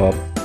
up.